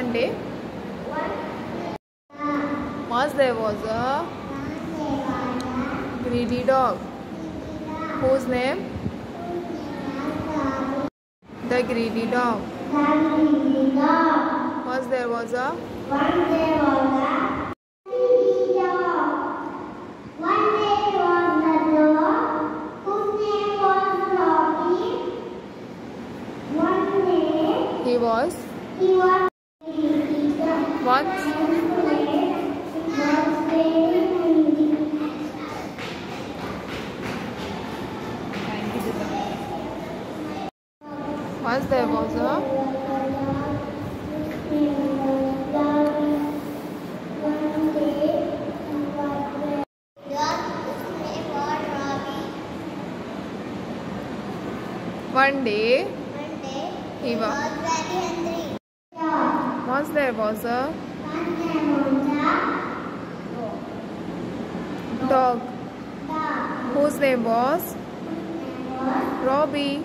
One day, once there was a greedy dog. Whose name? The greedy dog. Once there was a? He was. he was once once there was a one day he was once there was a dog whose name was Robbie.